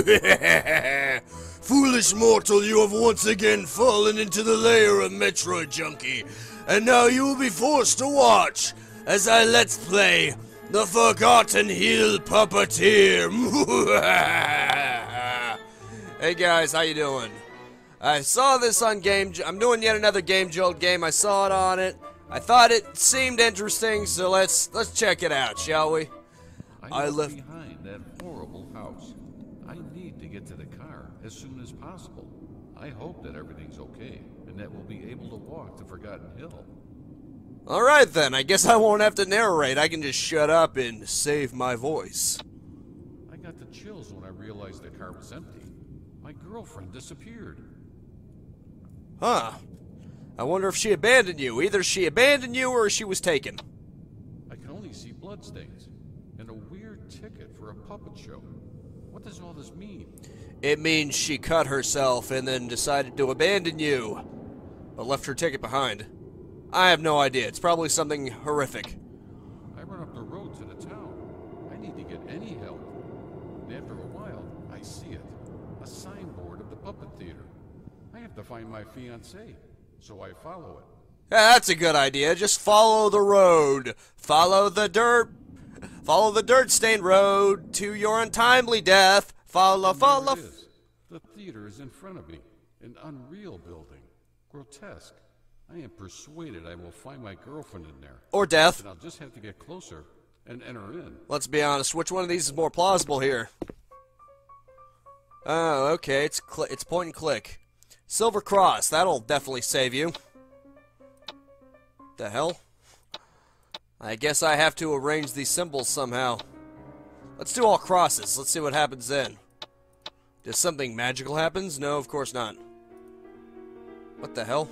Foolish mortal, you have once again fallen into the lair of Metroid Junkie, and now you will be forced to watch as I let's play the Forgotten Hill Puppeteer. hey guys, how you doing? I saw this on Game. I'm doing yet another Game Jolt game. I saw it on it. I thought it seemed interesting, so let's let's check it out, shall we? I, I left left- behind that horrible house. I need to get to the car as soon as possible. I hope that everything's okay and that we'll be able to walk to Forgotten Hill. All right then. I guess I won't have to narrate. I can just shut up and save my voice. I got the chills when I realized the car was empty. My girlfriend disappeared. Huh. I wonder if she abandoned you. Either she abandoned you or she was taken. I can only see bloodstains and a weird ticket for a puppet show. What does all this mean? It means she cut herself and then decided to abandon you, but left her ticket behind. I have no idea. It's probably something horrific. I run up the road to the town. I need to get any help. And after a while, I see it. A signboard of the puppet theater. I have to find my fiancée, so I follow it. Yeah, that's a good idea. Just follow the road. Follow the dirt. Follow the dirt stained road to your untimely death. Follow, follow. there it is. The theater is in front of me. An unreal building. Grotesque. I am persuaded I will find my girlfriend in there. Or death. And I'll just have to get closer and enter in. Let's be honest. Which one of these is more plausible here? Oh, okay. It's it's point and click. Silver cross. That'll definitely save you. The hell? I guess I have to arrange these symbols somehow. Let's do all crosses. Let's see what happens then. Does something magical happens? No, of course not. What the hell?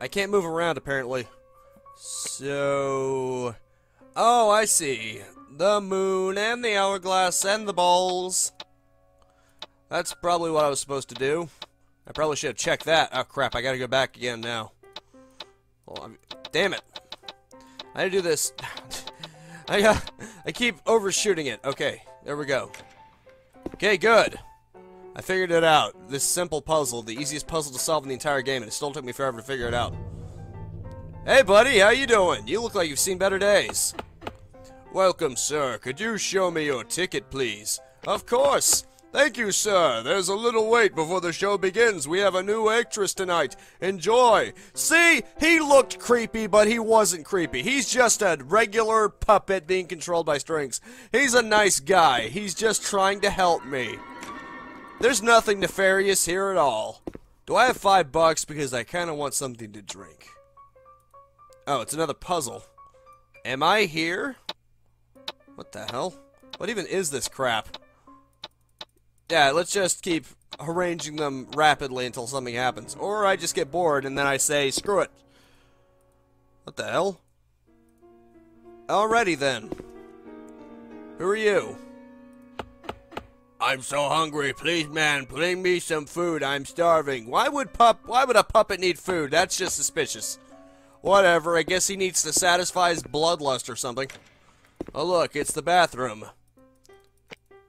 I can't move around apparently. So Oh, I see. The moon and the hourglass and the balls. That's probably what I was supposed to do. I probably should have checked that. Oh crap, I gotta go back again now. Well, damn it. I do this. I, uh, I keep overshooting it. Okay, there we go. Okay, good. I figured it out. This simple puzzle, the easiest puzzle to solve in the entire game, and it still took me forever to figure it out. Hey, buddy, how you doing? You look like you've seen better days. Welcome, sir. Could you show me your ticket, please? Of course. Thank you, sir. There's a little wait before the show begins. We have a new actress tonight. Enjoy. See, he looked creepy, but he wasn't creepy. He's just a regular puppet being controlled by strings. He's a nice guy. He's just trying to help me. There's nothing nefarious here at all. Do I have five bucks because I kind of want something to drink? Oh, it's another puzzle. Am I here? What the hell? What even is this crap? Yeah, let's just keep arranging them rapidly until something happens. Or I just get bored and then I say, screw it. What the hell? Alrighty then. Who are you? I'm so hungry. Please, man, bring me some food. I'm starving. Why would pup? Why would a puppet need food? That's just suspicious. Whatever. I guess he needs to satisfy his bloodlust or something. Oh look, it's the bathroom.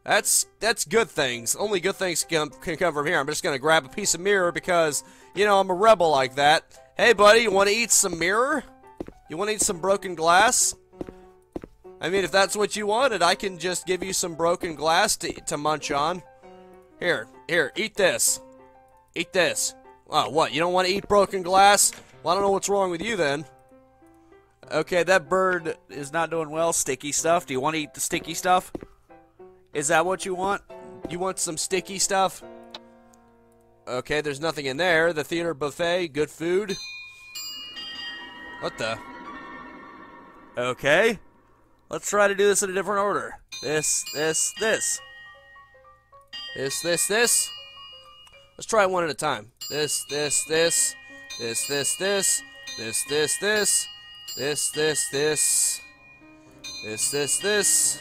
That's that's good things. Only good things can, can come from here. I'm just gonna grab a piece of mirror because you know I'm a rebel like that. Hey, buddy, you want to eat some mirror? You want to eat some broken glass? I mean, if that's what you wanted, I can just give you some broken glass to, to munch on. Here, here, eat this. Eat this. Oh, what? You don't want to eat broken glass? Well, I don't know what's wrong with you then. Okay, that bird is not doing well. Sticky stuff. Do you want to eat the sticky stuff? Is that what you want? You want some sticky stuff? Okay, there's nothing in there. The theater buffet, good food. What the? Okay. Let's try to do this in a different order. This, this, this. This, this, this. Let's try one at a time. This, this, this. This, this, this. This, this, this. This, this, this. This, this, this.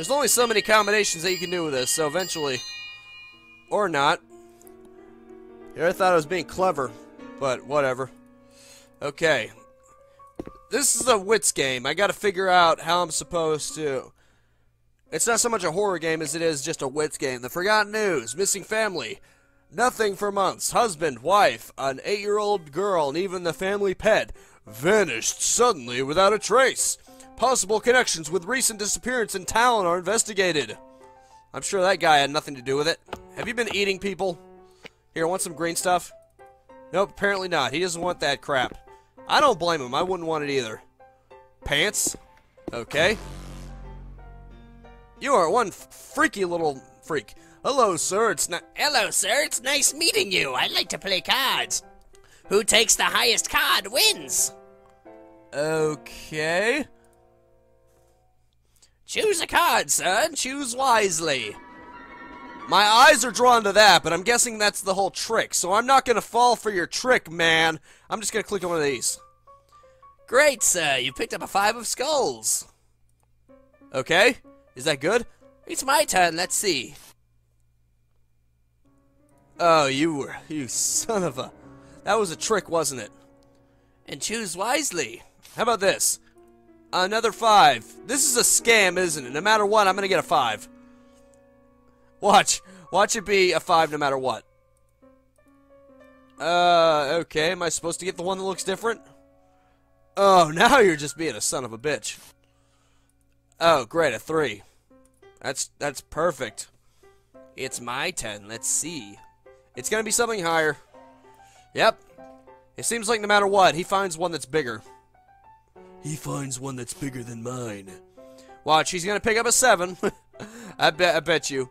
There's only so many combinations that you can do with this, so eventually. Or not. Here, I thought I was being clever, but whatever. Okay. This is a wits game. I gotta figure out how I'm supposed to. It's not so much a horror game as it is just a wits game. The Forgotten News, Missing Family, Nothing for months, husband, wife, an eight year old girl, and even the family pet vanished suddenly without a trace. Possible connections with recent disappearance in town are investigated. I'm sure that guy had nothing to do with it. Have you been eating people? Here, want some green stuff? Nope, apparently not. He doesn't want that crap. I don't blame him. I wouldn't want it either. Pants? Okay. You are one freaky little freak. Hello, sir. It's not. Hello, sir. It's nice meeting you. I like to play cards. Who takes the highest card wins. Okay. Choose a card, sir, and choose wisely. My eyes are drawn to that, but I'm guessing that's the whole trick, so I'm not gonna fall for your trick, man. I'm just gonna click on one of these. Great, sir. You picked up a five of skulls. Okay. Is that good? It's my turn. Let's see. Oh, you were. You son of a. That was a trick, wasn't it? And choose wisely. How about this? Another five. This is a scam, isn't it? No matter what, I'm gonna get a five. Watch. Watch it be a five no matter what. Uh, okay. Am I supposed to get the one that looks different? Oh, now you're just being a son of a bitch. Oh, great, a three. That's that's perfect. It's my turn. Let's see. It's gonna be something higher. Yep. It seems like no matter what, he finds one that's bigger. He finds one that's bigger than mine. Watch, he's gonna pick up a seven. I bet I bet you.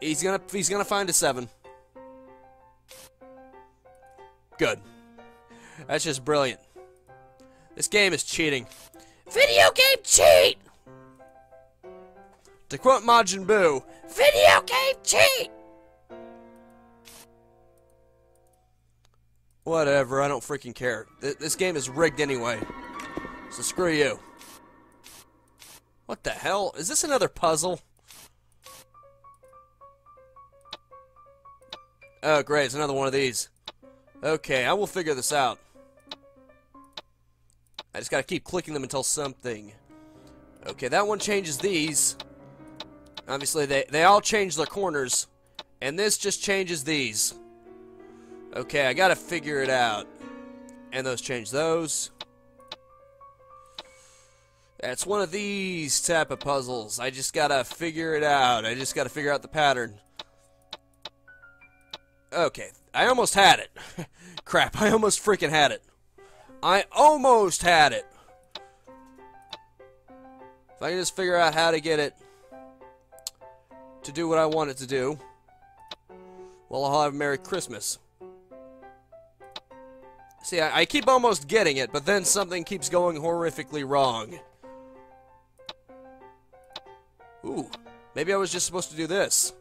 He's gonna he's gonna find a seven. Good. That's just brilliant. This game is cheating. Video game cheat! To quote Majin Buu, Video game cheat! Whatever, I don't freaking care. This game is rigged anyway. So screw you. What the hell? Is this another puzzle? Oh, great, it's another one of these. Okay, I will figure this out. I just gotta keep clicking them until something. Okay, that one changes these. Obviously, they, they all change their corners. And this just changes these. Okay, I gotta figure it out. And those change those. That's one of these type of puzzles. I just gotta figure it out. I just gotta figure out the pattern. Okay, I almost had it. Crap, I almost freaking had it. I almost had it. If I can just figure out how to get it to do what I want it to do, well, I'll have a Merry Christmas. See, I, I keep almost getting it, but then something keeps going horrifically wrong. Maybe I was just supposed to do this.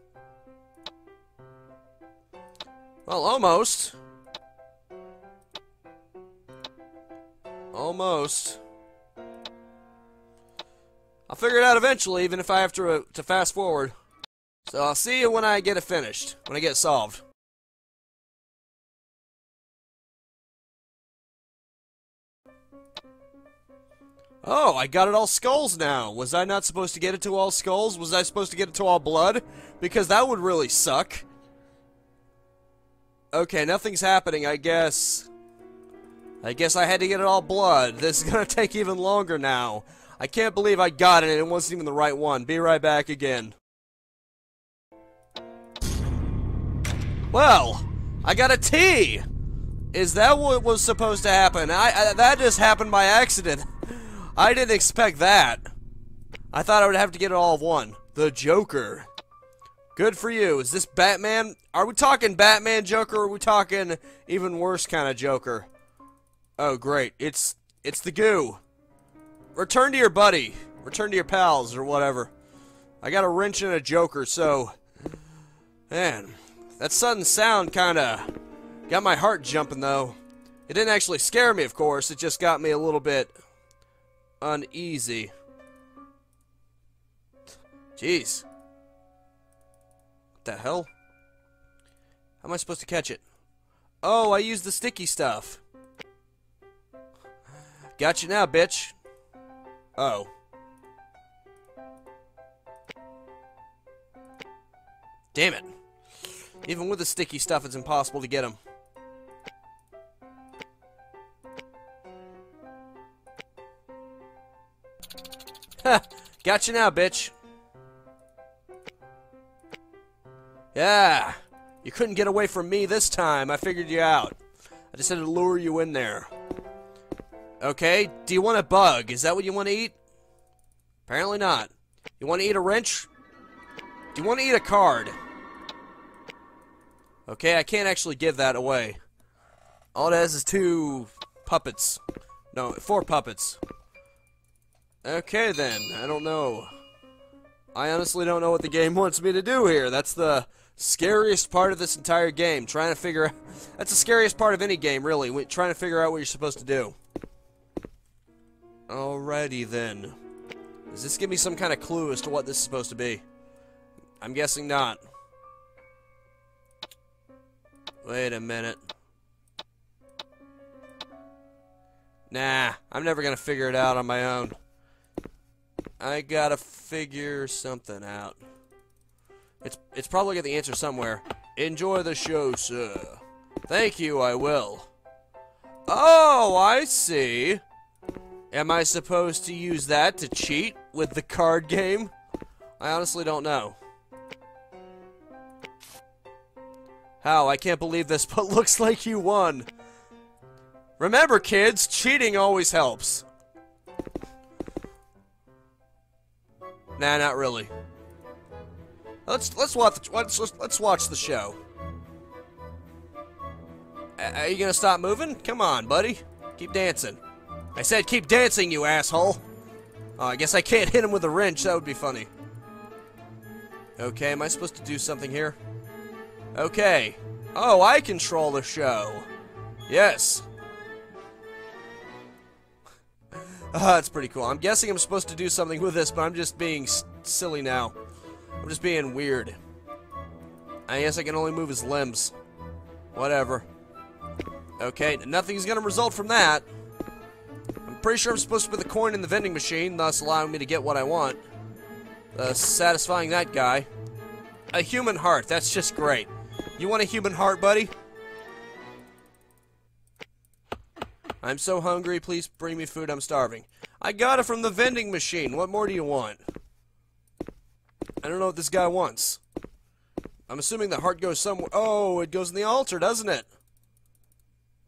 Well, almost. Almost. I'll figure it out eventually, even if I have to, uh, to fast forward. So I'll see you when I get it finished, when I get it solved. Oh, I got it all skulls now. Was I not supposed to get it to all skulls? Was I supposed to get it to all blood? Because that would really suck. Okay, nothing's happening, I guess. I guess I had to get it all blood. This is gonna take even longer now. I can't believe I got it and it wasn't even the right one. Be right back again. Well, I got a T! Is that what was supposed to happen? I, I That just happened by accident. I didn't expect that. I thought I would have to get it all of one. The Joker. Good for you. Is this Batman? Are we talking Batman Joker or are we talking even worse kind of Joker? Oh, great. It's it's the goo. Return to your buddy. Return to your pals or whatever. I got a wrench and a Joker, so... Man, that sudden sound kind of got my heart jumping, though. It didn't actually scare me, of course. It just got me a little bit uneasy. Jeez. What the hell? How am I supposed to catch it? Oh, I used the sticky stuff. Got you now, bitch. Oh. Damn it. Even with the sticky stuff, it's impossible to get them. Gotcha now, bitch. Yeah. You couldn't get away from me this time. I figured you out. I just had to lure you in there. Okay, do you want a bug? Is that what you want to eat? Apparently not. You want to eat a wrench? Do you want to eat a card? Okay, I can't actually give that away. All it has is two puppets. No, four puppets. Okay then, I don't know. I honestly don't know what the game wants me to do here. That's the scariest part of this entire game. Trying to figure out... That's the scariest part of any game, really. Trying to figure out what you're supposed to do. Alrighty then. Does this give me some kind of clue as to what this is supposed to be? I'm guessing not. Wait a minute. Nah, I'm never gonna figure it out on my own. I gotta figure something out. It's it's probably got the answer somewhere. Enjoy the show, sir. Thank you, I will. Oh, I see. Am I supposed to use that to cheat with the card game? I honestly don't know. How? I can't believe this, but looks like you won. Remember, kids, cheating always helps. Nah, not really. Let's let's watch let's let's watch the show. are you gonna stop moving? Come on, buddy. Keep dancing. I said keep dancing, you asshole. Oh, I guess I can't hit him with a wrench. That would be funny. Okay, am I supposed to do something here? Okay. Oh, I control the show. Yes. Ah, that's pretty cool. I'm guessing I'm supposed to do something with this, but I'm just being silly now. I'm just being weird. I guess I can only move his limbs. Whatever. Okay, nothing's gonna result from that. I'm pretty sure I'm supposed to put the coin in the vending machine, thus allowing me to get what I want. Uh, satisfying that guy. A human heart, that's just great. You want a human heart, buddy? I'm so hungry, please bring me food, I'm starving. I got it from the vending machine, what more do you want? I don't know what this guy wants. I'm assuming the heart goes somewhere. Oh, it goes in the altar, doesn't it?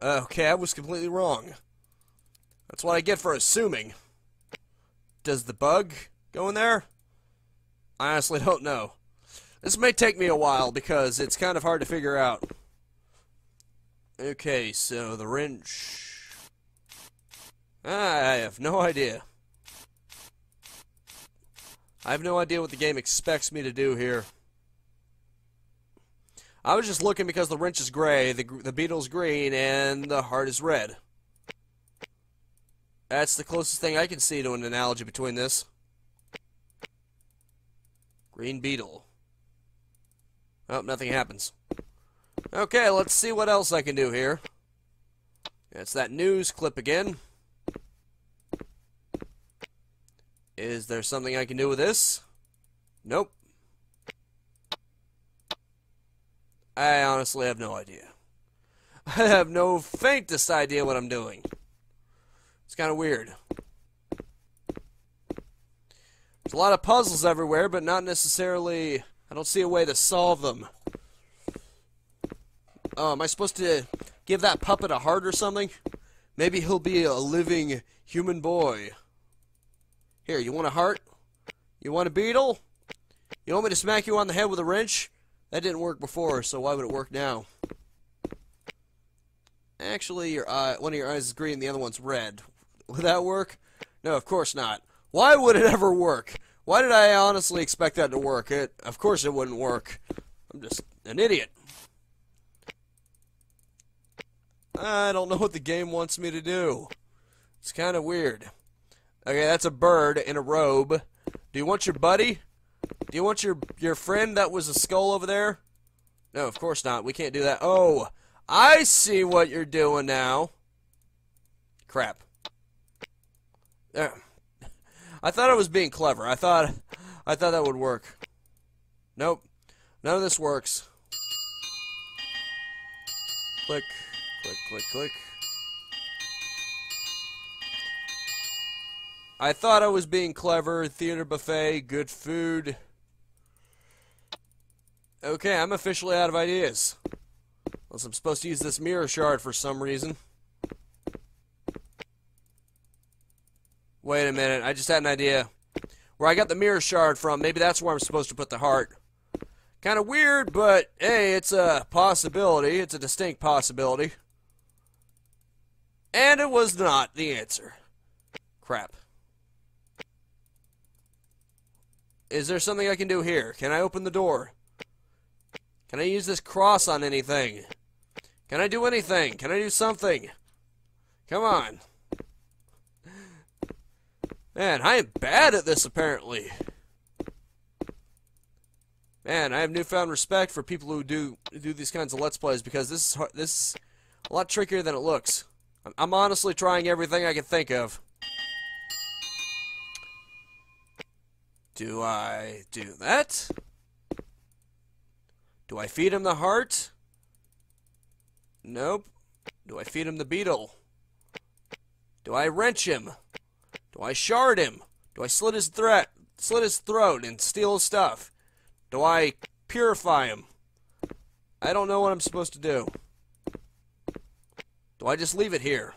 Uh, okay, I was completely wrong. That's what I get for assuming. Does the bug go in there? I honestly don't know. This may take me a while because it's kind of hard to figure out. Okay, so the wrench... I have no idea. I have no idea what the game expects me to do here. I was just looking because the wrench is gray, the, the beetle's green, and the heart is red. That's the closest thing I can see to an analogy between this. Green beetle. Oh, nothing happens. Okay, let's see what else I can do here. It's that news clip again. Is there something I can do with this? Nope. I honestly have no idea. I have no faintest idea what I'm doing. It's kind of weird. There's a lot of puzzles everywhere, but not necessarily... I don't see a way to solve them. Oh, am I supposed to give that puppet a heart or something? Maybe he'll be a living human boy. Here, you want a heart? You want a beetle? You want me to smack you on the head with a wrench? That didn't work before, so why would it work now? Actually, your eye, one of your eyes is green, and the other one's red. Would that work? No, of course not. Why would it ever work? Why did I honestly expect that to work? It, of course it wouldn't work. I'm just an idiot. I don't know what the game wants me to do. It's kind of weird. Okay, that's a bird in a robe. Do you want your buddy? Do you want your your friend that was a skull over there? No, of course not. We can't do that. Oh, I see what you're doing now. Crap. There. I thought I was being clever. I thought I thought that would work. Nope. None of this works. Click, click, click, click. I thought I was being clever. Theater buffet, good food. Okay, I'm officially out of ideas. Unless I'm supposed to use this mirror shard for some reason. Wait a minute, I just had an idea. Where I got the mirror shard from, maybe that's where I'm supposed to put the heart. Kind of weird, but hey, it's a possibility. It's a distinct possibility. And it was not the answer. Crap. Is there something I can do here? Can I open the door? Can I use this cross on anything? Can I do anything? Can I do something? Come on. Man, I am bad at this apparently. Man, I have newfound respect for people who do do these kinds of let's plays because this is this is a lot trickier than it looks. I'm honestly trying everything I can think of. Do I do that? Do I feed him the heart? Nope. Do I feed him the beetle? Do I wrench him? Do I shard him? Do I slit his threat, slit his throat and steal his stuff? Do I purify him? I don't know what I'm supposed to do. Do I just leave it here?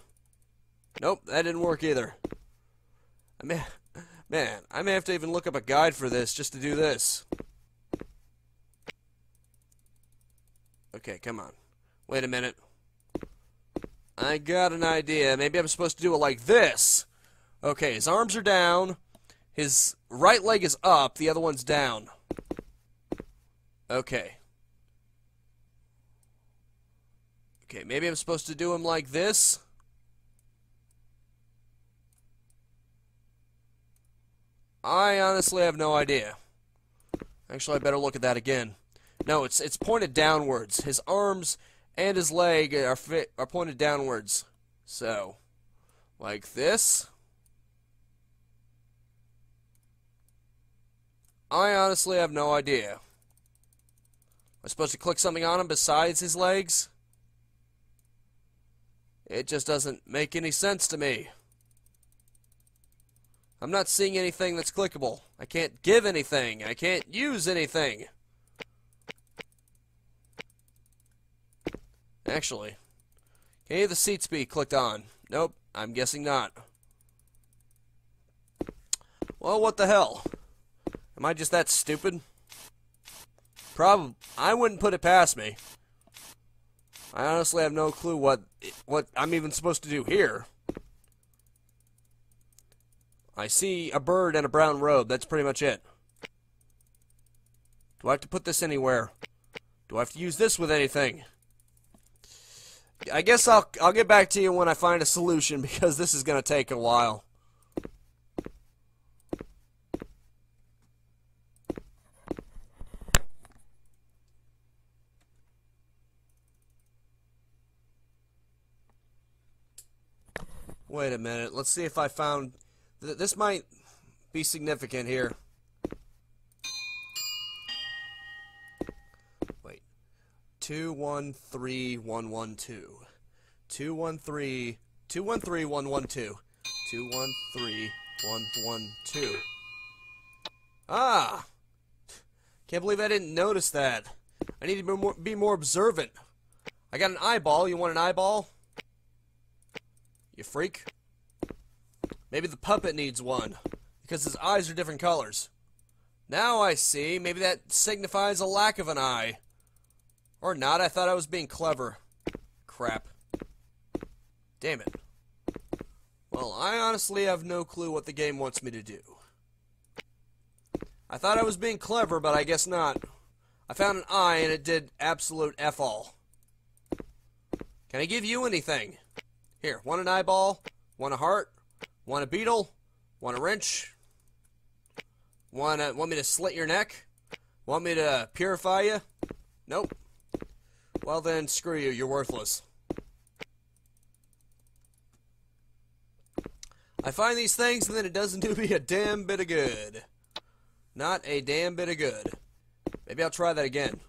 Nope, that didn't work either. I may, man, I may have to even look up a guide for this just to do this. Okay, come on. Wait a minute. I got an idea. Maybe I'm supposed to do it like this. Okay, his arms are down. His right leg is up. The other one's down. Okay. Okay, maybe I'm supposed to do him like this. I honestly have no idea. Actually, I better look at that again. No, it's it's pointed downwards. His arms and his leg are fit, are pointed downwards. So, like this. I honestly have no idea. Am I supposed to click something on him besides his legs? It just doesn't make any sense to me. I'm not seeing anything that's clickable. I can't give anything. I can't use anything. Actually, can any of the seats be clicked on? Nope, I'm guessing not. Well, what the hell? Am I just that stupid? Probably. I wouldn't put it past me. I honestly have no clue what what I'm even supposed to do here. I see a bird and a brown robe. That's pretty much it. Do I have to put this anywhere? Do I have to use this with anything? I guess I'll I'll get back to you when I find a solution because this is going to take a while. Wait a minute. Let's see if I found th this might be significant here. Wait. 213112. 213 213112. 213112. Ah! Can't believe I didn't notice that. I need to be more, be more observant. I got an eyeball. You want an eyeball? You freak. Maybe the puppet needs one, because his eyes are different colors. Now I see. Maybe that signifies a lack of an eye. Or not, I thought I was being clever. Crap. Damn it. Well, I honestly have no clue what the game wants me to do. I thought I was being clever, but I guess not. I found an eye and it did absolute F all. Can I give you anything? Here, want an eyeball? Want a heart? Want a beetle? Want a wrench? Want want me to slit your neck? Want me to purify you? Nope. Well then, screw you. You're worthless. I find these things and then it doesn't do me a damn bit of good. Not a damn bit of good. Maybe I'll try that again.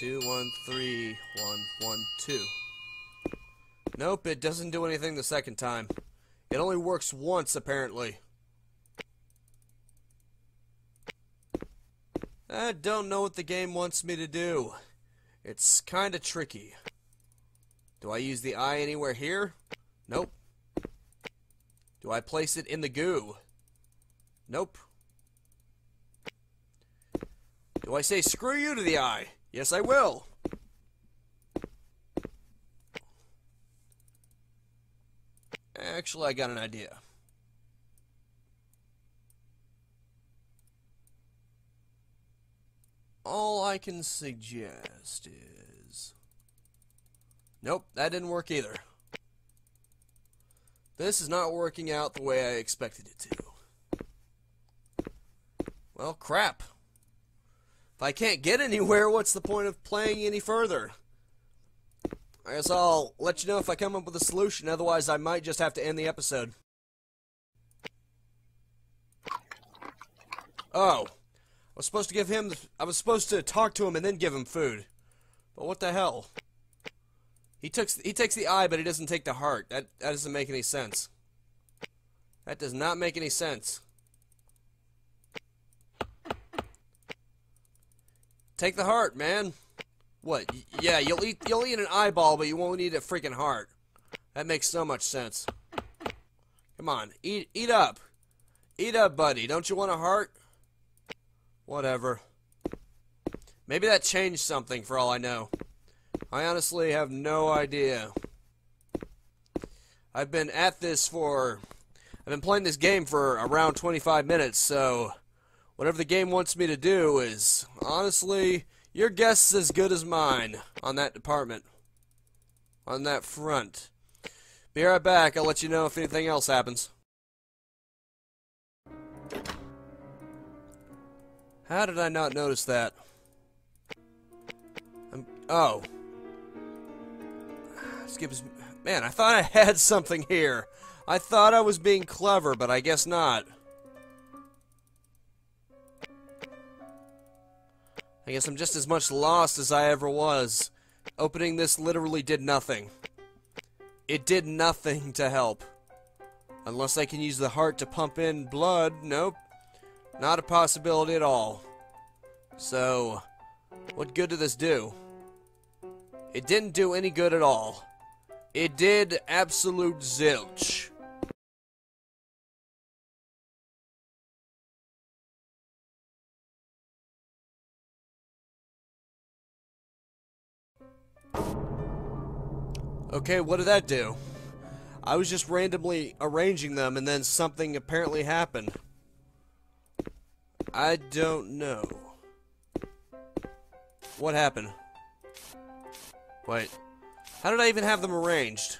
Two, one, three, one, one, two. Nope, it doesn't do anything the second time. It only works once, apparently. I don't know what the game wants me to do. It's kinda tricky. Do I use the eye anywhere here? Nope. Do I place it in the goo? Nope. Do I say screw you to the eye? Yes, I will. Actually, I got an idea. All I can suggest is... Nope, that didn't work either. This is not working out the way I expected it to. Well, crap. If I can't get anywhere, what's the point of playing any further? I guess I'll let you know if I come up with a solution, otherwise I might just have to end the episode. Oh. I was supposed to give him, I was supposed to talk to him and then give him food. But what the hell? He takes, he takes the eye, but he doesn't take the heart. That, that doesn't make any sense. That does not make any sense. Take the heart, man. What? Yeah, you'll eat you'll eat an eyeball, but you won't eat a freaking heart. That makes so much sense. Come on, eat eat up. Eat up, buddy. Don't you want a heart? Whatever. Maybe that changed something for all I know. I honestly have no idea. I've been at this for I've been playing this game for around 25 minutes, so whatever the game wants me to do is honestly your guess is as good as mine on that department. On that front. Be right back. I'll let you know if anything else happens. How did I not notice that? I'm, oh. Skip is... Man, I thought I had something here. I thought I was being clever, but I guess not. I guess I'm just as much lost as I ever was. Opening this literally did nothing. It did nothing to help. Unless I can use the heart to pump in blood, nope. Not a possibility at all. So, what good did this do? It didn't do any good at all. It did absolute zilch. Okay, what did that do? I was just randomly arranging them and then something apparently happened. I don't know. What happened? Wait. How did I even have them arranged?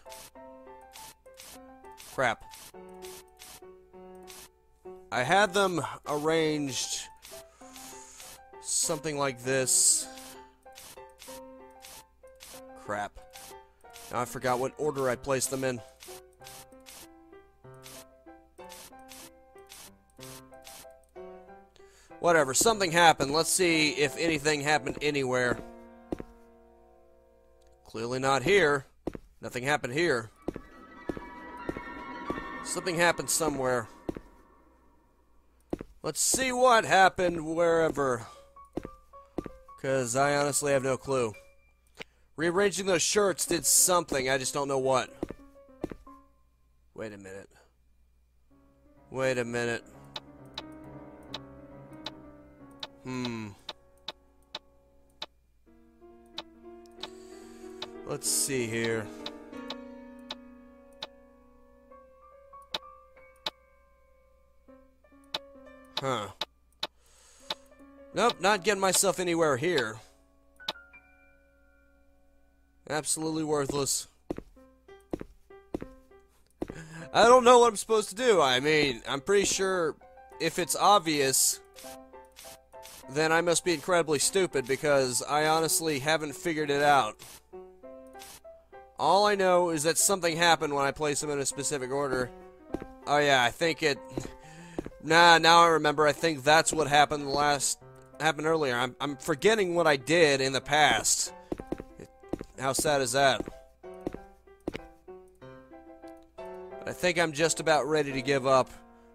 Crap. I had them arranged something like this. Crap. I forgot what order I placed them in. Whatever, something happened. Let's see if anything happened anywhere. Clearly not here. Nothing happened here. Something happened somewhere. Let's see what happened wherever. Because I honestly have no clue. Rearranging those shirts did something, I just don't know what. Wait a minute. Wait a minute. Hmm. Let's see here. Huh. Nope, not getting myself anywhere here. Absolutely worthless. I don't know what I'm supposed to do. I mean, I'm pretty sure if it's obvious, then I must be incredibly stupid because I honestly haven't figured it out. All I know is that something happened when I placed them in a specific order. Oh yeah, I think it... Nah, now I remember. I think that's what happened last happened earlier. I'm, I'm forgetting what I did in the past. How sad is that? I think I'm just about ready to give up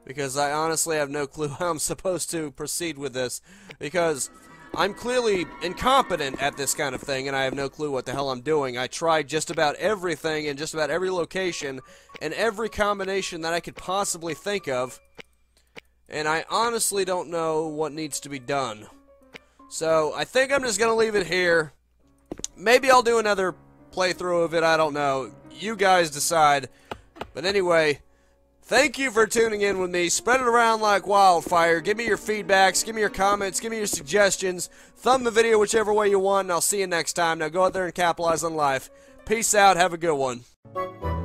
because I honestly have no clue how I'm supposed to proceed with this because I'm clearly incompetent at this kind of thing and I have no clue what the hell I'm doing. I tried just about everything in just about every location and every combination that I could possibly think of and I honestly don't know what needs to be done. So I think I'm just going to leave it here. Maybe I'll do another playthrough of it, I don't know. You guys decide. But anyway, thank you for tuning in with me. Spread it around like wildfire. Give me your feedbacks, give me your comments, give me your suggestions. Thumb the video whichever way you want, and I'll see you next time. Now go out there and capitalize on life. Peace out. Have a good one.